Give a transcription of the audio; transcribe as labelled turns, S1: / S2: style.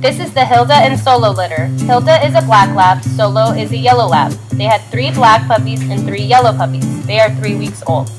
S1: This is the Hilda and Solo litter. Hilda is a black lab, Solo is a yellow lab. They had three black puppies and three yellow puppies. They are three weeks old.